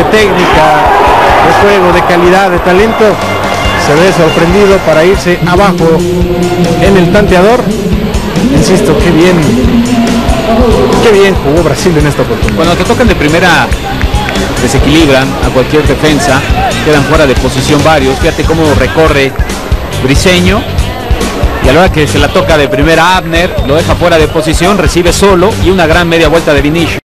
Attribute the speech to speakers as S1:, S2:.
S1: de técnica, de juego, de calidad, de talento, se ve sorprendido para irse abajo en el tanteador. Insisto, qué bien, qué bien jugó Brasil en esta oportunidad.
S2: Cuando te tocan de primera desequilibran a cualquier defensa, quedan fuera de posición varios. Fíjate cómo recorre Briseño. Y a la hora que se la toca de primera Abner, lo deja fuera de posición, recibe solo y una gran media vuelta de Vinicius.